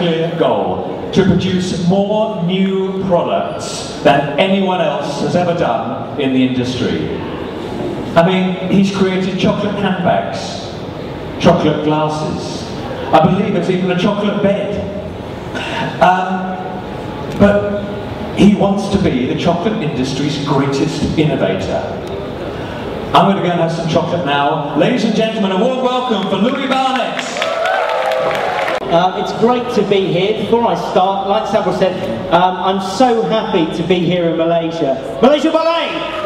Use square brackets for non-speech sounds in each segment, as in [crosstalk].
clear goal to produce more new products than anyone else has ever done in the industry. I mean, he's created chocolate handbags, chocolate glasses. I believe it's even a chocolate bed. Um, but he wants to be the chocolate industry's greatest innovator. I'm going to go and have some chocolate now. Ladies and gentlemen, a warm welcome for Louis Barnett. Um, it's great to be here. Before I start, like Samuel said, um, I'm so happy to be here in Malaysia. Malaysia Boleh!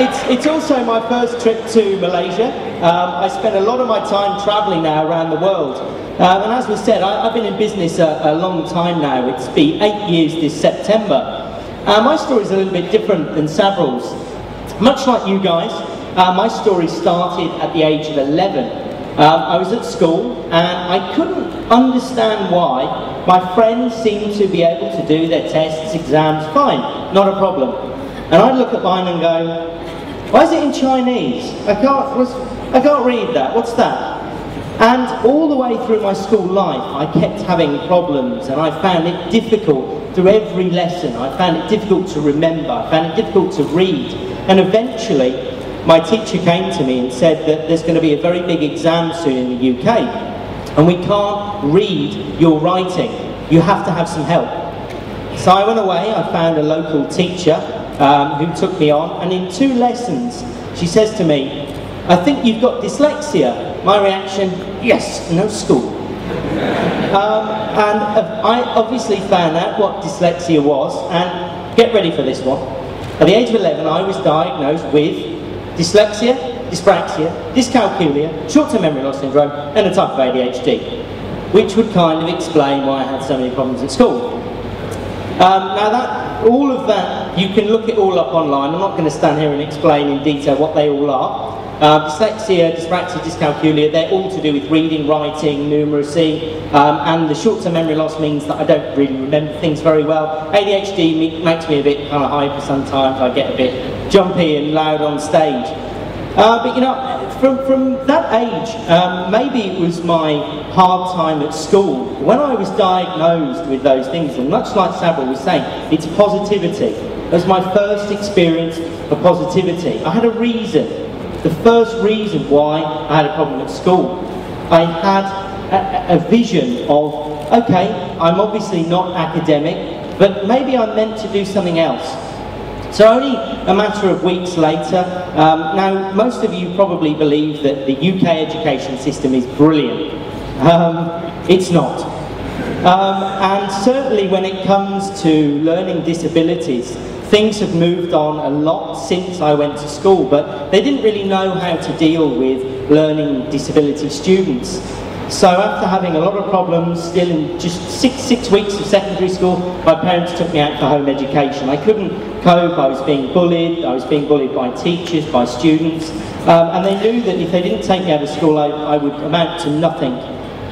It's, it's also my first trip to Malaysia. Um, I spend a lot of my time travelling now around the world. Um, and as was said, I, have been in business a, a, long time now. It's been eight years this September. Uh, my story is a little bit different than Sabirul's. Much like you guys, uh, my story started at the age of 11. Um, I was at school and I couldn't understand why my friends seemed to be able to do their tests, exams, fine, not a problem. And I'd look at mine and go, why is it in Chinese? I can't, I can't read that. What's that? And all the way through my school life, I kept having problems and I found it difficult through every lesson. I found it difficult to remember. I found it difficult to read. And eventually, my teacher came to me and said that there's going to be a very big exam soon in the UK. And we can't read your writing. You have to have some help. So I went away, I found a local teacher um, who took me on, and in two lessons, she says to me, I think you've got dyslexia. My reaction, yes, no school. Um, and I obviously found out what dyslexia was, and get ready for this one. At the age of 11, I was diagnosed with dyslexia, dyspraxia, dyscalculia, short-term memory loss syndrome, and a type of ADHD, which would kind of explain why I had so many problems at school. Um, now that, all of that, you can look it all up online. I'm not going to stand here and explain in detail what they all are. Um, dyslexia, dyspraxia, dyscalculia, they're all to do with reading, writing, numeracy, um, and the short-term memory loss means that I don't really remember things very well. ADHD makes me a bit kind of hyper sometimes, I get a bit jumpy and loud on stage. Uh, but you know, from, from that age, um, maybe it was my hard time at school. When I was diagnosed with those things, and much like Sabirul was saying, it's positivity. It was my first experience of positivity. I had a reason. The first reason why I had a problem at school. I had a, a vision of, okay, I'm obviously not academic, but maybe I'm meant to do something else. So only a matter of weeks later, um, now most of you probably believe that the UK education system is brilliant. Um, it's not. Um, and certainly when it comes to learning disabilities, things have moved on a lot since I went to school, but they didn't really know how to deal with learning disability students. So after having a lot of problems, still in just six, six weeks of secondary school, my parents took me out for home education. I couldn't cope, I was being bullied, I was being bullied by teachers, by students, um, and they knew that if they didn't take me out of school, I, I would amount to nothing.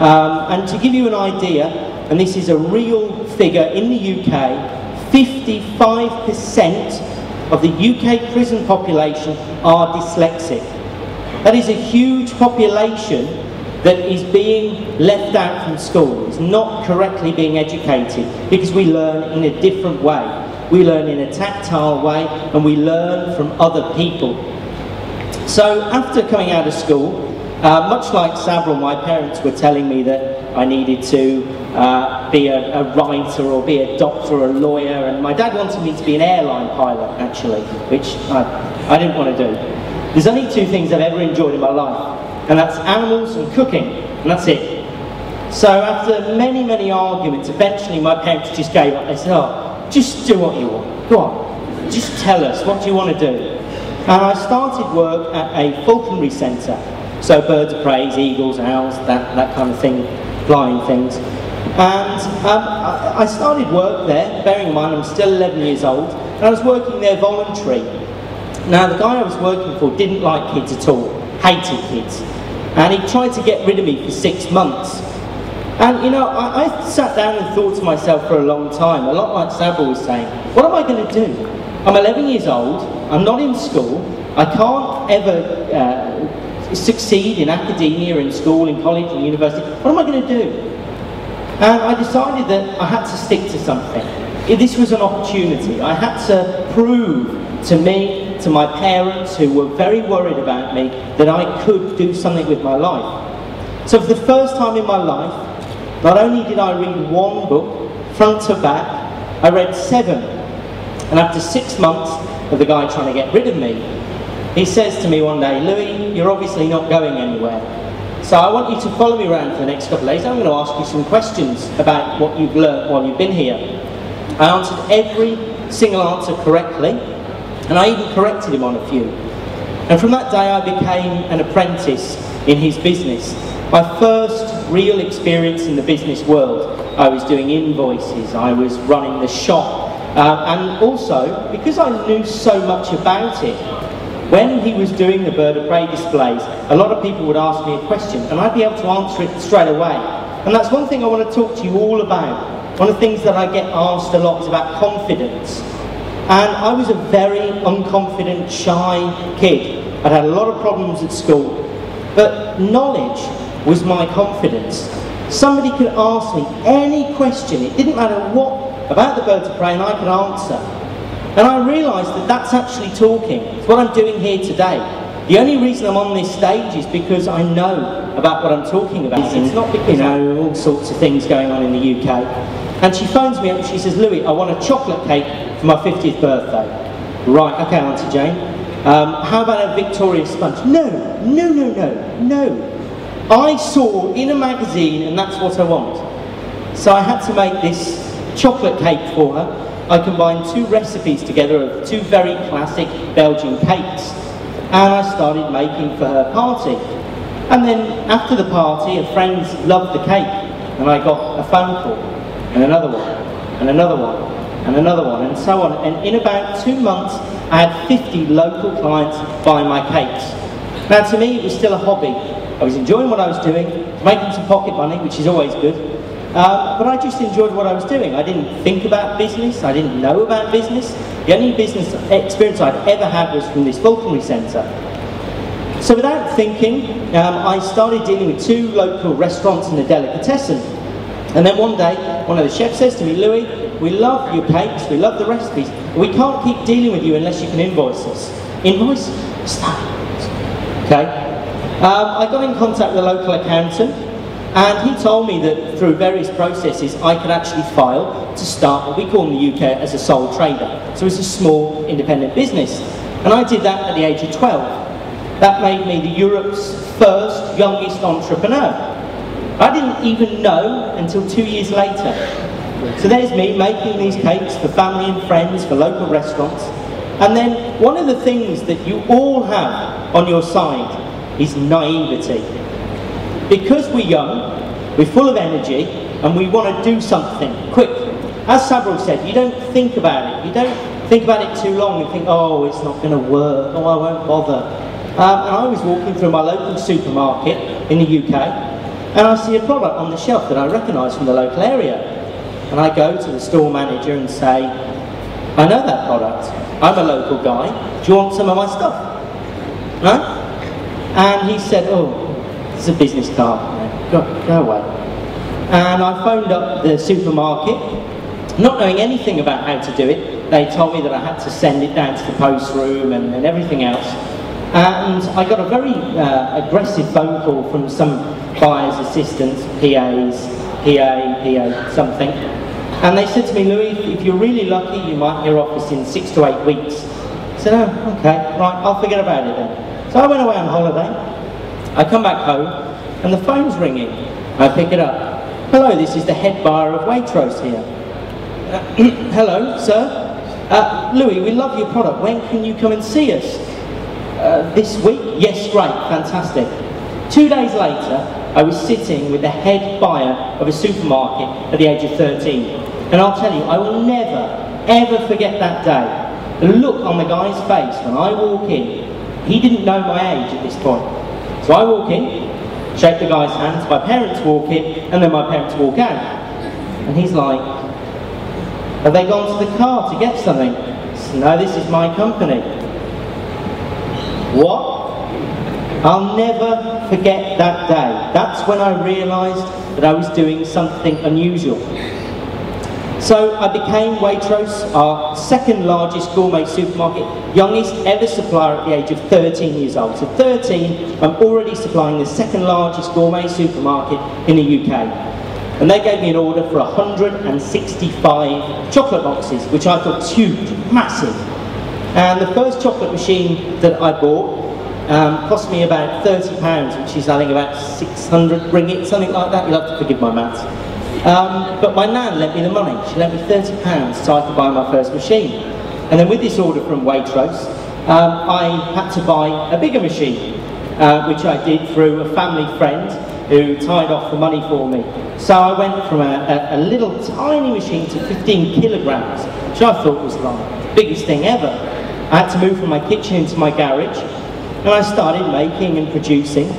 Um, and to give you an idea, and this is a real figure in the UK, 55% of the UK prison population are dyslexic. That is a huge population that is being left out from school, is not correctly being educated, because we learn in a different way. We learn in a tactile way, and we learn from other people. So after coming out of school, uh, much like Sabirul, my parents were telling me that I needed to uh, be a, a, writer or be a doctor or a lawyer, and my dad wanted me to be an airline pilot, actually, which I, I didn't want to do. There's only two things I've ever enjoyed in my life and that's animals and cooking, and that's it. So after many, many arguments, eventually my parents just gave up. They said, oh, just do what you want. Go on, just tell us, what do you want to do? And I started work at a falconry centre. So birds of prey, eagles, owls, that, that kind of thing, flying things. And um, I started work there, bearing in mind I'm still 11 years old, and I was working there voluntary. Now the guy I was working for didn't like kids at all, hated kids. And he tried to get rid of me for six months. And you know, I, I, sat down and thought to myself for a long time, a lot like Sabirul was saying, what am I going to do? I'm 11 years old, I'm not in school, I can't ever uh, succeed in academia, in school, in college, in university. What am I going to do? And I decided that I had to stick to something. This was an opportunity. I had to prove to me, to my parents who were very worried about me, that I could do something with my life. So for the first time in my life, not only did I read one book, front to back, I read seven. And after six months of the guy trying to get rid of me, he says to me one day, Louis, you're obviously not going anywhere. So I want you to follow me around for the next couple of days. I'm going to ask you some questions about what you've learnt while you've been here. I answered every single answer correctly, and I even corrected him on a few. And from that day I became an apprentice in his business. My first real experience in the business world. I was doing invoices, I was running the shop, uh, and also, because I knew so much about it, when he was doing the bird of prey displays, a lot of people would ask me a question, and I'd be able to answer it straight away. And that's one thing I want to talk to you all about. One of the things that I get asked a lot is about confidence. And I was a very unconfident, shy kid. I'd had a lot of problems at school. But knowledge was my confidence. Somebody could ask me any question, it didn't matter what, about the birds of prey, and I could answer. And I realised that that's actually talking. It's what I'm doing here today. The only reason I'm on this stage is because I know about what I'm talking about. It's not because, you know, all sorts of things going on in the UK. And she phones me up and she says, Louis, I want a chocolate cake for my 50th birthday. Right, okay, Auntie Jane. Um, how about a Victoria sponge? No, no, no, no, no. I saw in a magazine and that's what I want. So I had to make this chocolate cake for her. I combined two recipes together of two very classic Belgian cakes. And I started making for her party. And then after the party, her friends loved the cake. And I got a phone call, and another one, and another one, and another one, and so on. And in about two months, I had 50 local clients buy my cakes. Now, to me, it was still a hobby. I was enjoying what I was doing, making some pocket money, which is always good. Uh, but I just enjoyed what I was doing. I didn't think about business. I didn't know about business. The only business experience I'd ever had was from this falconry centre. So without thinking, um, I started dealing with two local restaurants and a delicatessen. And then one day, one of the chefs says to me, Louis, we love your cakes, we love the recipes, we can't keep dealing with you unless you can invoice us. Invoice? Stop. Okay. Um, I got in contact with a local accountant, and he told me that through various processes, I could actually file to start what we call in the UK as a sole trader. So it's a small independent business. And I did that at the age of 12. That made me the Europe's first youngest entrepreneur. I didn't even know until two years later. So there's me making these cakes for family and friends, for local restaurants. And then one of the things that you all have on your side is naivety. Because we're young, we're full of energy, and we want to do something quick. As Sabirul said, you don't think about it. You don't think about it too long and think, oh, it's not going to work, oh, I won't bother. Um, and I was walking through my local supermarket in the UK, and I see a product on the shelf that I recognise from the local area. And I go to the store manager and say, I know that product. I'm a local guy. Do you want some of my stuff? Huh? And he said, oh, it's a business card. Go, go away. And I phoned up the supermarket, not knowing anything about how to do it. They told me that I had to send it down to the post room and, and everything else. And I got a very uh, aggressive phone call from some buyer's assistants, PAs, PA, PA, something. And they said to me, Louis, if you're really lucky, you might hear off us in six to eight weeks. I said, oh, okay, right, I'll forget about it then. So I went away on holiday. I come back home, and the phone's ringing. I pick it up. Hello, this is the head buyer of Waitrose here. Uh, [clears throat] hello, sir. Uh, Louis, we love your product. When can you come and see us? Uh, this week? Yes, great, fantastic. Two days later, I was sitting with the head buyer of a supermarket at the age of 13. And I'll tell you, I will never, ever forget that day. The look on the guy's face when I walk in, he didn't know my age at this point. So I walk in, shake the guy's hands, my parents walk in, and then my parents walk out. And he's like, have they gone to the car to get something? No, this is my company. What? I'll never forget that day. That's when I realised that I was doing something unusual. So I became Waitrose, our second largest gourmet supermarket, youngest ever supplier at the age of 13 years old. So 13, I'm already supplying the second largest gourmet supermarket in the UK. And they gave me an order for 165 chocolate boxes, which I thought was huge, massive. And the first chocolate machine that I bought um, cost me about £30, which is I think about 600 ringgit, something like that. You'll have to forgive my maths. Um, but my nan lent me the money. She lent me £30 so I could buy my first machine. And then with this order from Waitrose, um, I had to buy a bigger machine, uh, which I did through a family friend who tied off the money for me. So I went from a, a, a little tiny machine to 15 kilograms, which I thought was like the biggest thing ever. I had to move from my kitchen into my garage, and I started making and producing.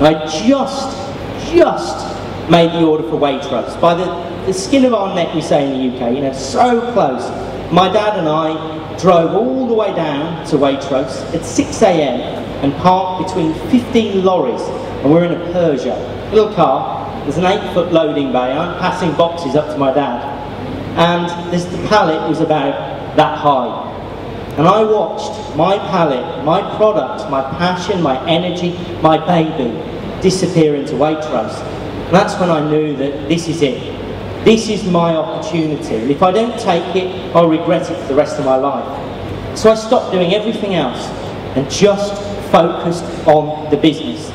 I just, just made the order for Waitrose. By the, the skin of our neck, we say in the UK, you know, so close. My dad and I drove all the way down to Waitrose at 6 a.m. and parked between 15 lorries, and we're in a Peugeot, little car. There's an eight-foot loading bay. I'm passing boxes up to my dad, and this, the pallet was about that high. And I watched my pallet, my product, my passion, my energy, my baby disappear into Waitrose. And that's when I knew that this is it. This is my opportunity. And if I don't take it, I'll regret it for the rest of my life. So I stopped doing everything else and just focused on the business.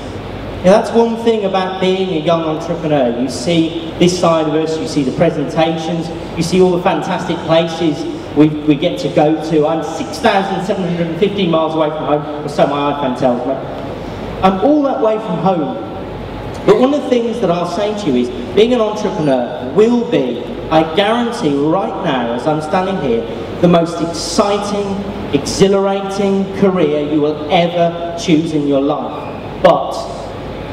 Now that's one thing about being a young entrepreneur. You see this side of us, you see the presentations, you see all the fantastic places we, we get to go to. I'm 6,750 miles away from home, or so my iPhone tells me. I'm all that way from home. But one of the things that I'll say to you is, being an entrepreneur will be, I guarantee right now, as I'm standing here, the most exciting, exhilarating career you will ever choose in your life. But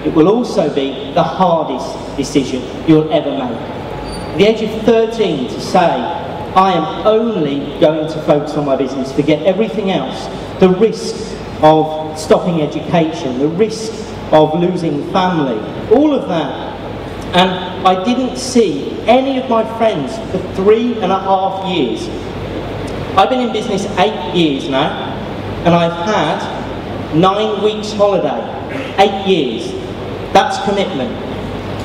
it will also be the hardest decision you'll ever make. At the age of 13, to say, I am only going to focus on my business, forget everything else, the risk of stopping education, the risk of losing family, all of that. And I didn't see any of my friends for three and a half years. I've been in business eight years now, and I've had nine weeks holiday. Eight years. That's commitment.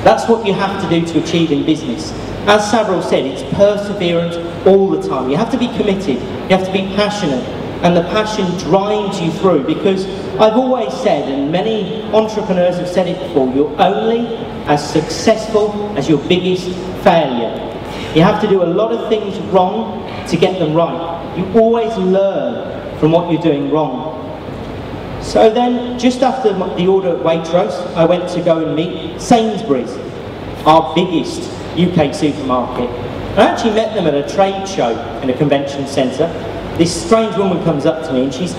That's what you have to do to achieve in business. As Sabirul said, it's perseverance all the time. You have to be committed. You have to be passionate and the passion drives you through because I've always said, and many entrepreneurs have said it before, you're only as successful as your biggest failure. You have to do a lot of things wrong to get them right. You always learn from what you're doing wrong. So then, just after the order at Waitrose, I went to go and meet Sainsbury's, our biggest UK supermarket. I actually met them at a trade show in a convention centre this strange woman comes up to me and she's,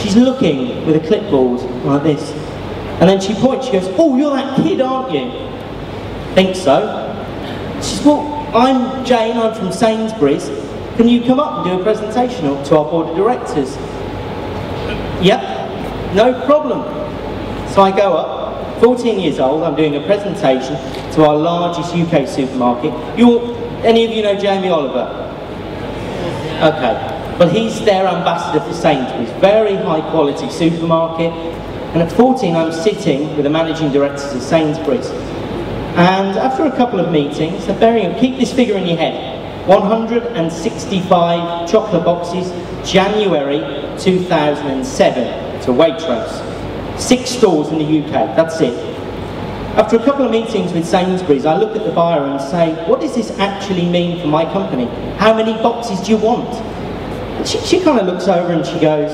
she's looking with a clipboard like this. And then she points, she goes, oh, you're that kid, aren't you? Think so. She says, well, I'm Jane, I'm from Sainsbury's. Can you come up and do a presentation to our board of directors? Yep, no problem. So I go up, 14 years old, I'm doing a presentation to our largest UK supermarket. You, any of you know Jamie Oliver? Okay, but he's their ambassador for Sainsbury's, very high quality supermarket. And at 14, I'm sitting with the managing directors of Sainsbury's. And after a couple of meetings, they're burying, keep this figure in your head, 165 chocolate boxes, January 2007 to Waitrose. Six stores in the UK, that's it. After a couple of meetings with Sainsbury's, I look at the buyer and say, what does this actually mean for my company? How many boxes do you want? she, she kind of looks over and she goes,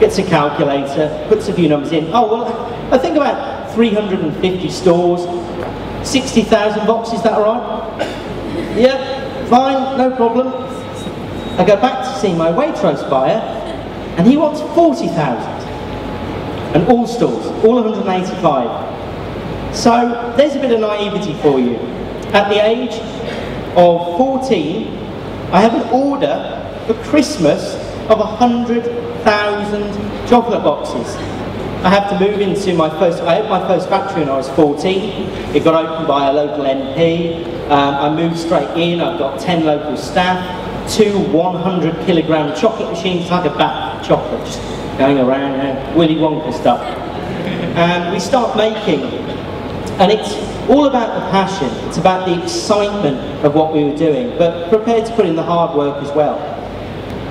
gets a calculator, puts a few numbers in. Oh, well, I think about 350 stores, 60,000 boxes, that right? yeah, fine, no problem. I go back to see my Waitrose buyer, and he wants 40,000. And all stores, all 185. So there's a bit of naivety for you. At the age of 14, I have an order for Christmas of 100,000 chocolate boxes. I have to move into my first, I opened my first factory when I was 14. It got opened by a local MP. Um, I moved straight in, I've got 10 local staff, two 100 kilogram chocolate machines, like a bat chocolate, going around, know, Willy Wonka stuff. And we start making, and it's all about the passion, it's about the excitement of what we were doing, but prepared to put in the hard work as well.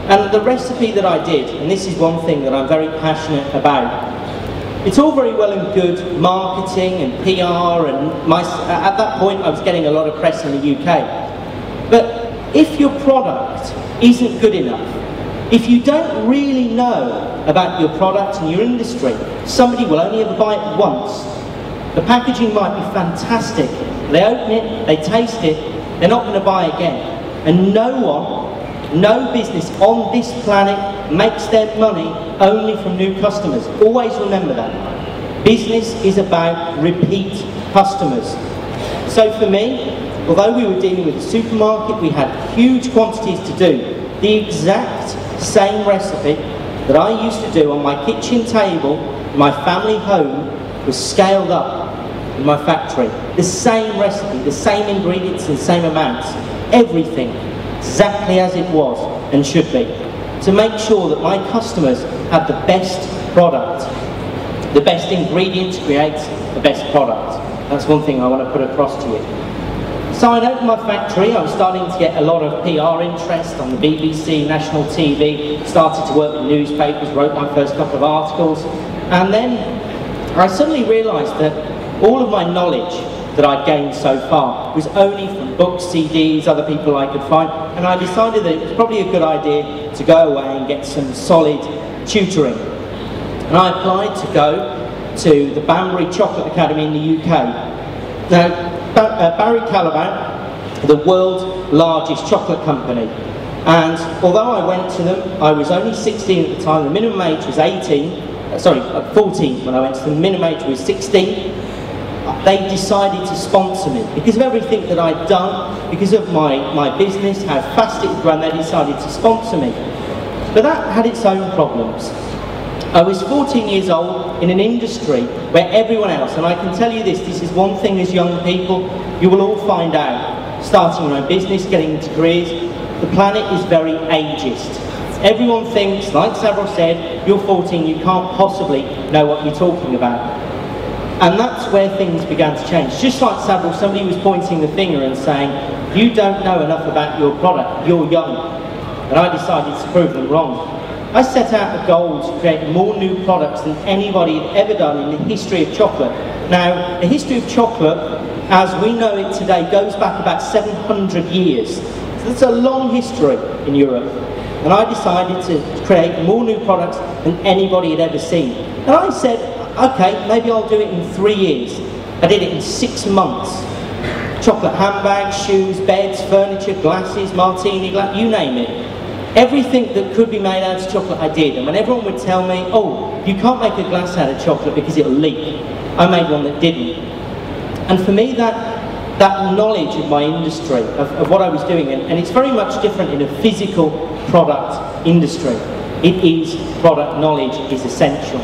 And the recipe that I did, and this is one thing that I'm very passionate about, it's all very well and good marketing and PR, and my, at that point I was getting a lot of press in the UK. But if your product isn't good enough, if you don't really know about your product and your industry, somebody will only ever buy it once. The packaging might be fantastic. They open it, they taste it, they're not going to buy again. And no one, no business on this planet makes their money only from new customers. Always remember that. Business is about repeat customers. So for me, although we were dealing with a supermarket, we had huge quantities to do. The exact same recipe that I used to do on my kitchen table, in my family home, was scaled up in my factory. The same recipe, the same ingredients and same amounts, everything exactly as it was and should be. To make sure that my customers had the best product. The best ingredients create the best product. That's one thing I want to put across to you. So I'd opened my factory, I was starting to get a lot of PR interest on the BBC, national TV, started to work with newspapers, wrote my first couple of articles, and then I suddenly realised that all of my knowledge that I'd gained so far was only from books, CDs, other people I could find, and I decided that it was probably a good idea to go away and get some solid tutoring. And I applied to go to the Banbury Chocolate Academy in the UK. Now, uh, Barry Callebaut, the world's largest chocolate company. And although I went to them, I was only 16 at the time, the minimum age was 18, uh, sorry, uh, 14 when I went to them, the minimum age was 16. They decided to sponsor me because of everything that I'd done, because of my, my business, how fast it had grown, they decided to sponsor me. But that had its own problems. I was 14 years old in an industry where everyone else, and I can tell you this, this is one thing as young people, you will all find out, starting your own business, getting careers, the planet is very ageist. Everyone thinks, like Sabirul said, you're 14, you can't possibly know what you're talking about. And that's where things began to change. Just like Sabirul, somebody was pointing the finger and saying, you don't know enough about your product, you're young. And I decided to prove them wrong. I set out a goal to create more new products than anybody had ever done in the history of chocolate. Now, the history of chocolate, as we know it today, goes back about 700 years. So it's a long history in Europe. And I decided to create more new products than anybody had ever seen. And I said, okay, maybe I'll do it in three years. I did it in six months. Chocolate handbags, shoes, beds, furniture, glasses, martini glass, you name it. Everything that could be made out of chocolate, I did. And when everyone would tell me, oh, you can't make a glass out of chocolate because it'll leak, I made one that didn't. And for me, that, that knowledge of my industry, of, of what I was doing, and, and it's very much different in a physical product industry. It is product knowledge is essential.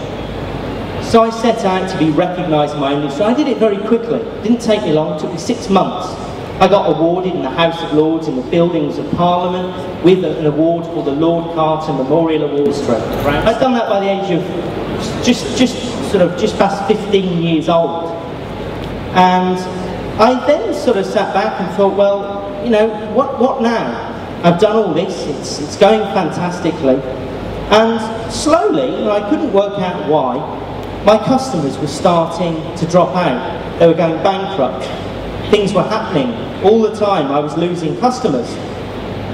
So I set out to be recognised in my industry. I did it very quickly. It didn't take me long. It took me six months I got awarded in the House of Lords in the buildings of Parliament with an award called the Lord Carter Memorial Award. I'd done that by the age of just, just sort of just past 15 years old. And I then sort of sat back and thought, well, you know, what, what now? I've done all this, it's, it's going fantastically. And slowly, and I couldn't work out why, my customers were starting to drop out. They were going bankrupt things were happening all the time. I was losing customers.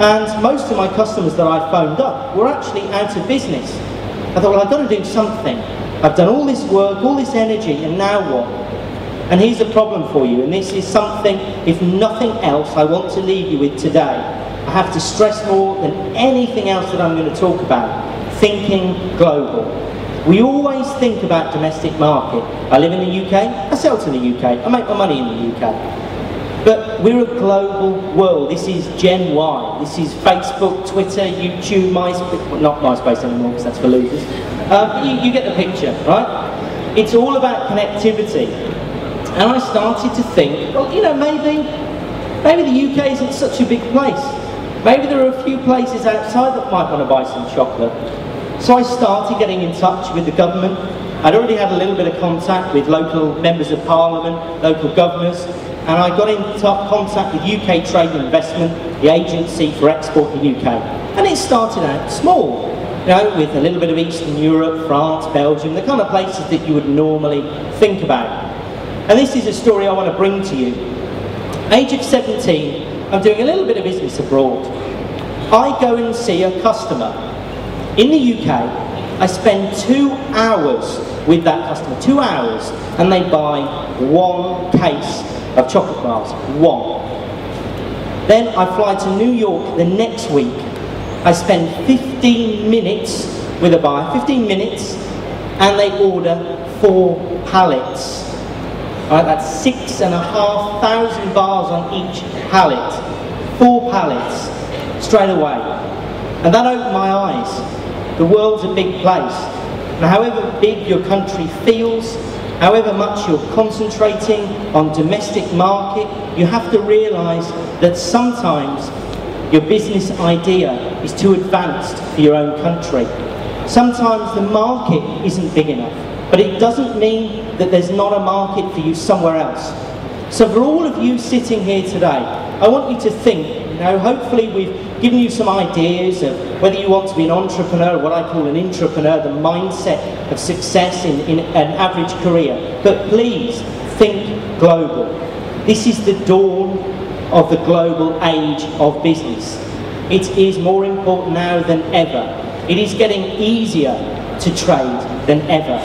And most of my customers that I phoned up were actually out of business. I thought, well, I've got to do something. I've done all this work, all this energy, and now what? And here's a problem for you, and this is something, if nothing else, I want to leave you with today. I have to stress more than anything else that I'm going to talk about. Thinking global. We always think about domestic market. I live in the UK, I sell to the UK, I make my money in the UK. But we're a global world. This is Gen Y. This is Facebook, Twitter, YouTube, MySpace. Well, not MySpace anymore because that's for losers. Um, you, you get the picture, right? It's all about connectivity. And I started to think, well, you know, maybe, maybe the UK isn't such a big place. Maybe there are a few places outside that might want to buy some chocolate. So I started getting in touch with the government. I'd already had a little bit of contact with local members of parliament, local governors, and I got in contact with UK Trade and Investment, the agency for export the UK. And it started out small, you know, with a little bit of Eastern Europe, France, Belgium, the kind of places that you would normally think about. And this is a story I want to bring to you. Age of 17, I'm doing a little bit of business abroad. I go and see a customer. In the UK, I spend two hours with that customer, two hours, and they buy one case of chocolate bars. One. Then I fly to New York the next week. I spend 15 minutes with a buyer, 15 minutes, and they order four pallets. Right, that's six and a half thousand bars on each pallet. Four pallets, straight away. And that opened my eyes. The world's a big place. And however big your country feels, However much you're concentrating on domestic market, you have to realise that sometimes your business idea is too advanced for your own country. Sometimes the market isn't big enough, but it doesn't mean that there's not a market for you somewhere else. So for all of you sitting here today, I want you to think, you know, hopefully we've given you some ideas of whether you want to be an entrepreneur, what I call an intrapreneur, the mindset of success in, in an average career. But please think global. This is the dawn of the global age of business. It is more important now than ever. It is getting easier to trade than ever.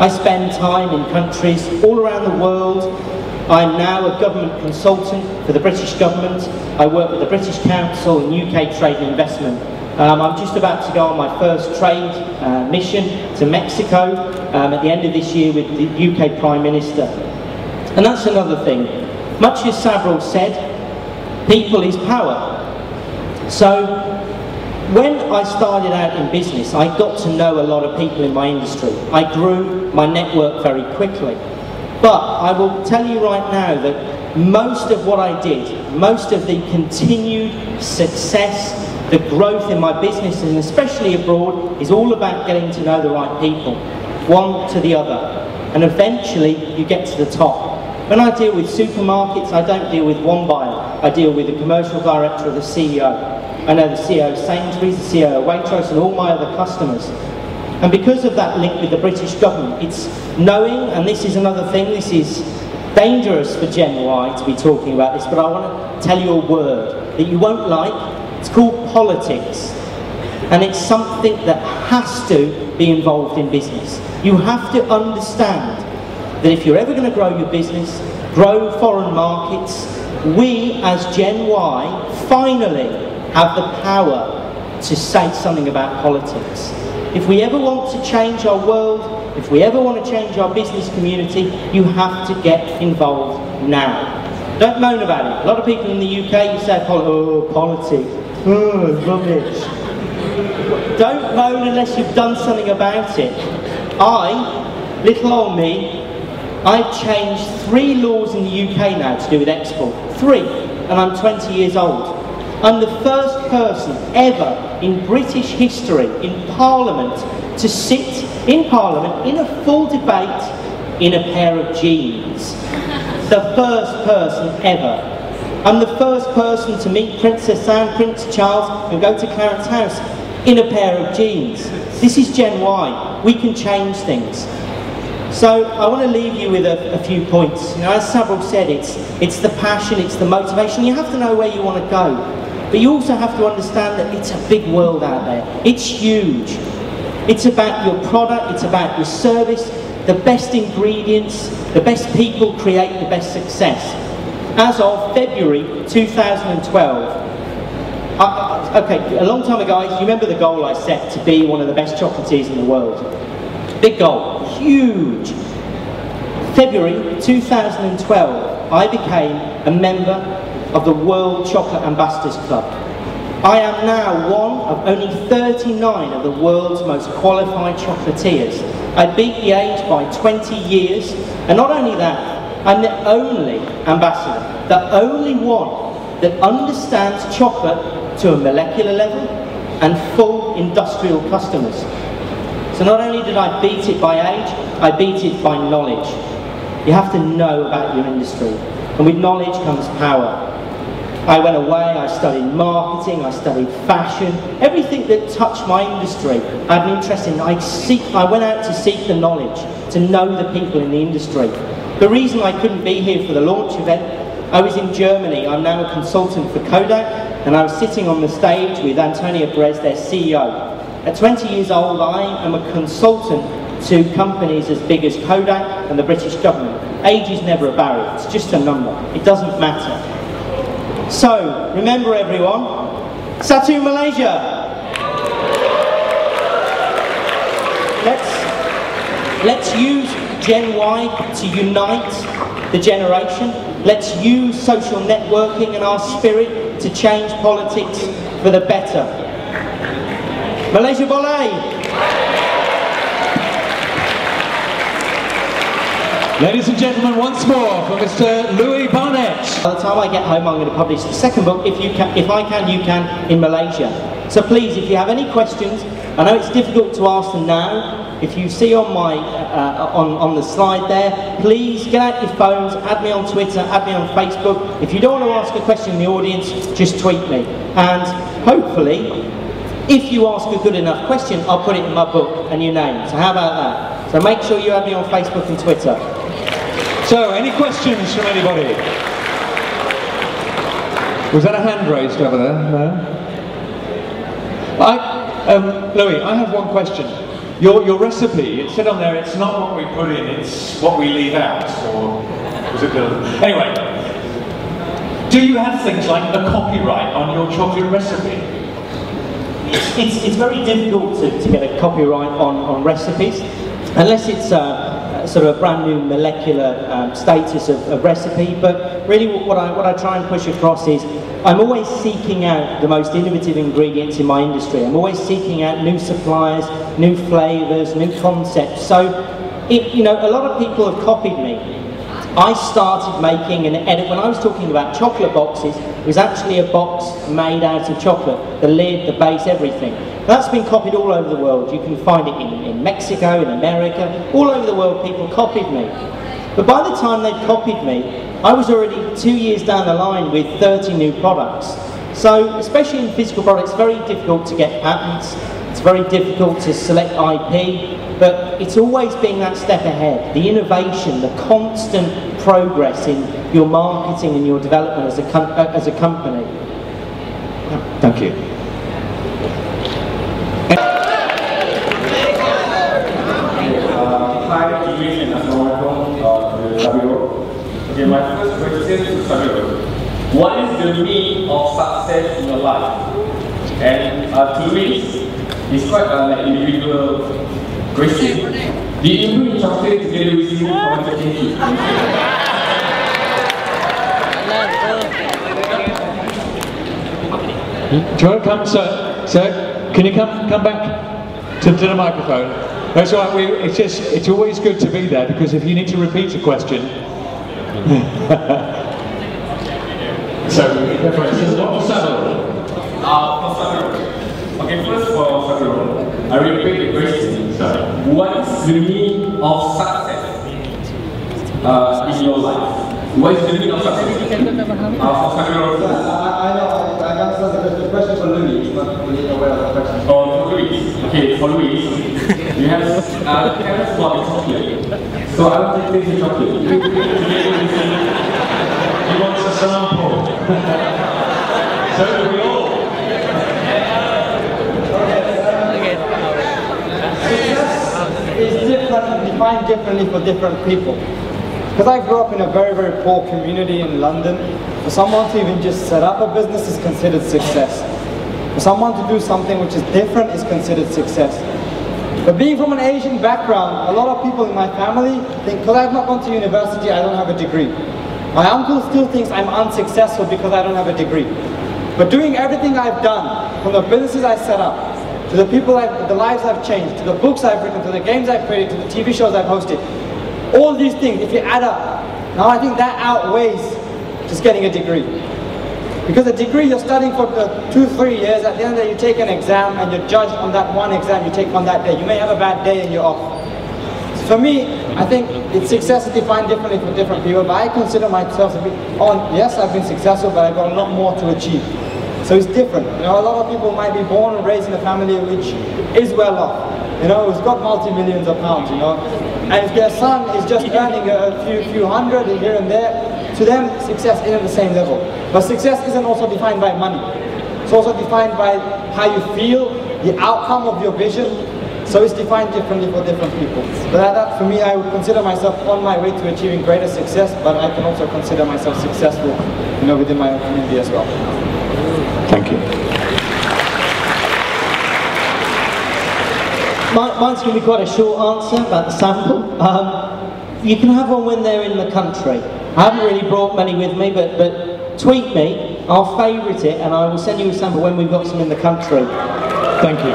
I spend time in countries all around the world I'm now a government consultant for the British government. I work with the British Council and UK Trade and Investment. Um, I'm just about to go on my first trade uh, mission to Mexico um, at the end of this year with the UK Prime Minister. And that's another thing. Much as Sabirul said, people is power. So when I started out in business, I got to know a lot of people in my industry. I grew my network very quickly. But I will tell you right now that most of what I did, most of the continued success, the growth in my business, and especially abroad, is all about getting to know the right people, one to the other. And eventually, you get to the top. When I deal with supermarkets, I don't deal with one buyer. I deal with the commercial director or the CEO. I know the CEO of Sainsbury's, the CEO of Waitrose, and all my other customers. And because of that link with the British government, it's knowing, and this is another thing, this is dangerous for Gen Y to be talking about this, but I want to tell you a word that you won't like. It's called politics. And it's something that has to be involved in business. You have to understand that if you're ever going to grow your business, grow foreign markets, we as Gen Y finally have the power to say something about politics. If we ever want to change our world, if we ever want to change our business community, you have to get involved now. Don't moan about it. A lot of people in the UK, you say, oh, politics, oh, rubbish. Don't moan unless you've done something about it. I, little old me, I've changed three laws in the UK now to do with export. Three. And I'm 20 years old. I'm the first person ever in British history, in Parliament, to sit in Parliament in a full debate in a pair of jeans. the first person ever. I'm the first person to meet Princess Anne, Prince Charles, and go to Clarence House in a pair of jeans. This is Gen Y. We can change things. So I want to leave you with a, a few points. You know, as Sabirul said, it's, it's the passion, it's the motivation. You have to know where you want to go. But you also have to understand that it's a big world out there. It's huge. It's about your product, it's about your service, the best ingredients, the best people create the best success. As of February 2012, I, okay, a long time ago, you remember the goal I set to be one of the best chocolatiers in the world? Big goal, huge. February 2012, I became a member of the World Chocolate Ambassadors Club. I am now one of only 39 of the world's most qualified chocolatiers. I beat the age by 20 years, and not only that, I'm the only ambassador, the only one that understands chocolate to a molecular level and full industrial customers. So not only did I beat it by age, I beat it by knowledge. You have to know about your industry, and with knowledge comes power. I went away, I studied marketing, I studied fashion, everything that touched my industry I had an interest in. I, seek, I went out to seek the knowledge, to know the people in the industry. The reason I couldn't be here for the launch event, I was in Germany, I'm now a consultant for Kodak, and I was sitting on the stage with Antonio Perez, their CEO. At 20 years old, I am a consultant to companies as big as Kodak and the British government. Age is never a barrier, it's just a number. It doesn't matter. So, remember everyone, Satu Malaysia. Let's, let's use Gen Y to unite the generation. Let's use social networking and our spirit to change politics for the better. Malaysia Boleh! Ladies and gentlemen, once more for Mr. Louis Barnett. By the time I get home, I'm going to publish the second book, if you can, if I can, you can, in Malaysia. So please, if you have any questions, I know it's difficult to ask them now. If you see on my uh, on on the slide there, please get out your phones, add me on Twitter, add me on Facebook. If you don't want to ask a question in the audience, just tweet me, and hopefully. If you ask a good enough question, I'll put it in my book and your name. So how about that? So make sure you add me on Facebook and Twitter. So, any questions from anybody? Was that a hand raised over there? No? I, um, Louis, I have one question. Your, your recipe, it said on there, it's not what we put in, it's what we leave out, or was it the... Anyway, do you have things like a copyright on your chocolate recipe? It's, it's, it's very difficult to, to get a copyright on, on recipes, unless it's uh, sort of a brand new molecular um, status of, of recipe, but really what I, what I try and push across is I'm always seeking out the most innovative ingredients in my industry. I'm always seeking out new suppliers, new flavours, new concepts. So, it, you know, a lot of people have copied me. I started making an edit, when I was talking about chocolate boxes, it was actually a box made out of chocolate. The lid, the base, everything. That's been copied all over the world. You can find it in, in Mexico, in America, all over the world people copied me. But by the time they'd copied me, I was already two years down the line with 30 new products. So, especially in physical products, very difficult to get patents, very difficult to select IP, but it's always being that step ahead. The innovation, the constant progress in your marketing and your development as a, uh, as a company. Thank you. Hi, Assalamualaikum uh, Sabiro. Okay, my first question to Sabiro. What is the meaning of success in your life? And uh, to Louis, it's quite uh, like individual question. Did you bring chocolate together with you for the cake? Do you want to come, sir? Sir, can you come come back to, to the microphone? That's all right. We, it's just it's always good to be there because if you need to repeat a question. [laughs] so, What for Sabiro? Uh, for Sabiro. Okay, first for Sabiro. I repeat the question. What is the meaning of success uh, in your life? What is the meaning of success? Uh, for Sabiro first. I, I know, I understand the, the question for Louis, but we aware of the question. Oh, for Louis. Okay, for Louis, you have uh, carrots for the chocolate. So I want to taste the chocolate. [laughs] he wants a sample. [laughs] so do we all. It's different, defined differently for different people. Because I grew up in a very, very poor community in London, for someone to even just set up a business is considered success. For someone to do something which is different is considered success. But being from an Asian background, a lot of people in my family think because I've not gone to university, I don't have a degree. My uncle still thinks I'm unsuccessful because I don't have a degree. But doing everything I've done, from the businesses I set up, to the people, I've, the lives I've changed, to the books I've written, to the games I've created, to the TV shows I've hosted, all these things, if you add up, now I think that outweighs just getting a degree. Because a degree you're studying for the two, three years, at the end of the day you take an exam and you're judged on that one exam you take on that day. You may have a bad day and you're off. For me, I think it's success is defined differently for different people, but I consider myself to be on, yes, I've been successful, but I've got a lot more to achieve. So it's different. You know, a lot of people might be born and raised in a family which is well off. You know, who's got multi-millions of pounds, you know. And if their son is just earning a few, few hundred here and there, to them, success isn't the same level. But success isn't also defined by money. It's also defined by how you feel, the outcome of your vision. So it's defined differently for different people. But that, that, for me, I would consider myself on my way to achieving greater success, but I can also consider myself successful, you know, within my own community as well. Thank you. Mine's going to be quite a short answer about the sample. Um, you can have one when they're in the country. I haven't really brought many with me, but, but tweet me, I'll favourite it, and I will send you a sample when we've got some in the country. Thank you.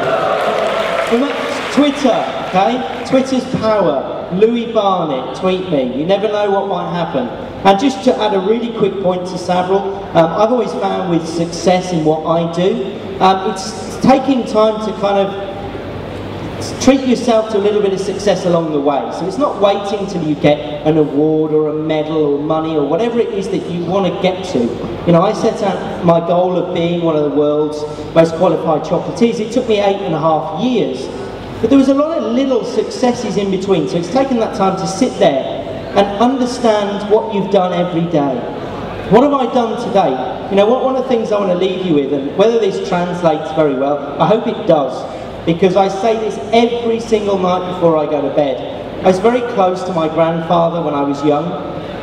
Twitter, okay? Twitter's power. Louis Barnett, tweet me. You never know what might happen. And just to add a really quick point to Sabirul, um, I've always found with success in what I do, um, it's taking time to kind of treat yourself to a little bit of success along the way. So it's not waiting till you get an award or a medal or money or whatever it is that you want to get to. You know, I set out my goal of being one of the world's most qualified chocolatiers. It took me eight and a half years. But there was a lot of little successes in between. So it's taken that time to sit there and understand what you've done every day. What have I done today? You know, one of the things I want to leave you with, and whether this translates very well, I hope it does, because I say this every single night before I go to bed. I was very close to my grandfather when I was young,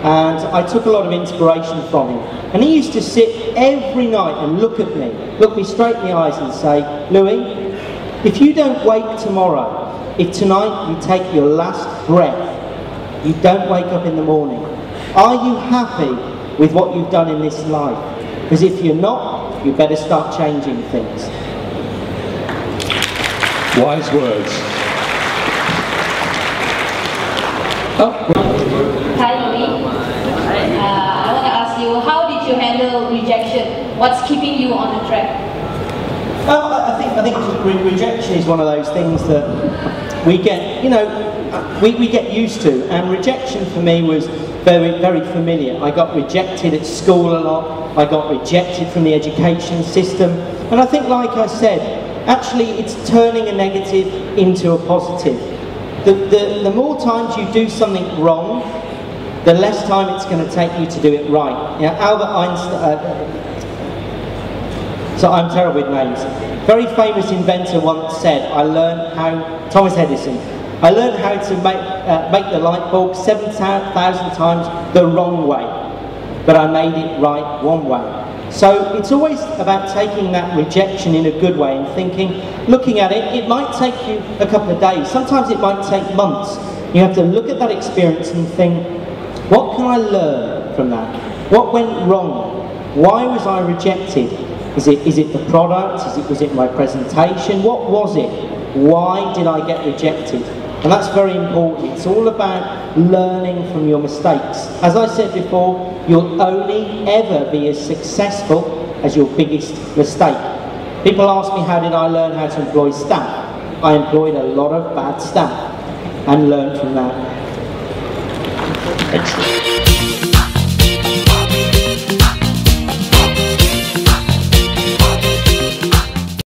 and I took a lot of inspiration from him. And he used to sit every night and look at me, look me straight in the eyes and say, Louis, if you don't wake tomorrow, if tonight you take your last breath, you don't wake up in the morning. Are you happy with what you've done in this life? Because if you're not, you better start changing things. Wise words. Oh. Hi, Louis. Uh, I want to ask you, how did you handle rejection? What's keeping you on the track? Well, I think I think re rejection is one of those things that we get, you know, we, we get used to. And rejection for me was very very familiar. I got rejected at school a lot. I got rejected from the education system. And I think, like I said, actually it's turning a negative into a positive. The, the, the more times you do something wrong, the less time it's going to take you to do it right. You know, Albert Einstein, uh, so I'm terrible with names. Very famous inventor once said, I learned how, Thomas Edison, I learned how to make, uh, make the light bulb 7,000 times the wrong way, but I made it right one way. So it's always about taking that rejection in a good way and thinking, looking at it, it might take you a couple of days, sometimes it might take months. You have to look at that experience and think, what can I learn from that? What went wrong? Why was I rejected? Is it, is it the product? Is it, was it my presentation? What was it? Why did I get rejected? And that's very important. It's all about learning from your mistakes. As I said before, you'll only ever be as successful as your biggest mistake. People ask me how did I learn how to employ staff? I employed a lot of bad staff and learned from that. Excellent.